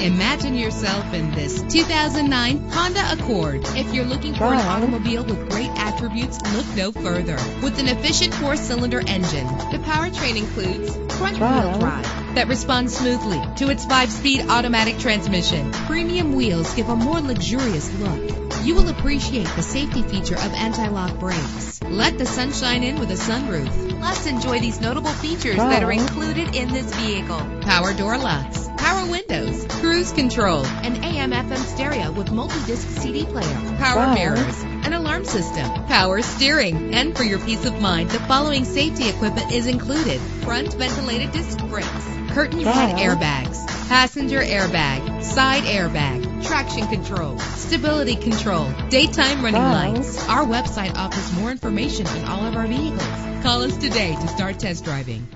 Imagine yourself in this 2009 Honda Accord. If you're looking for an automobile with great attributes, look no further. With an efficient four-cylinder engine, the powertrain includes front-wheel drive that responds smoothly to its five-speed automatic transmission. Premium wheels give a more luxurious look. You will appreciate the safety feature of anti-lock brakes. Let the sunshine in with a sunroof. Plus, enjoy these notable features that are included in this vehicle. Power door locks, power windows, cruise control, an AM/FM stereo with multi-disc CD player, power Wow. mirrors, an alarm system, power steering, and for your peace of mind, the following safety equipment is included: front ventilated disc brakes, curtain head airbags, passenger airbag, side airbag, traction control, stability control, daytime running Wow. lights. Our website offers more information on all of our vehicles. Call us today to start test driving.